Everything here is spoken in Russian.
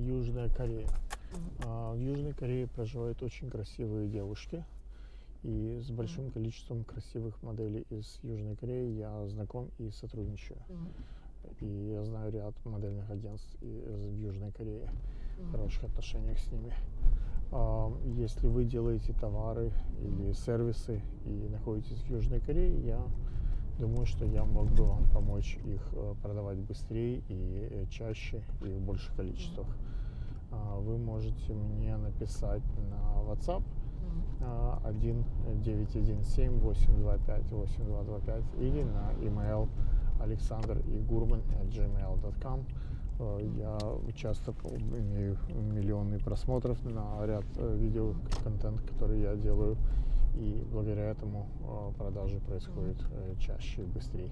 Южная Корея. А, В Южной Корее проживают очень красивые девушки. И с большим количеством красивых моделей из Южной Кореи я знаком и сотрудничаю. И я знаю ряд модельных агентств из Южной Корее. В хороших отношениях с ними. А, Если вы делаете товары или сервисы и находитесь в Южной Корее, я думаю, что я мог бы вам помочь их э, продавать быстрее и э, чаще и в больших количествах. А, Вы можете мне написать на WhatsApp а, 1 917 825 8225 или на email александр gmail.com. Э, Я часто имею миллионы просмотров на ряд э, видео контент, который я делаю, и благодаря этому э, продажи происходят чаще и быстрее.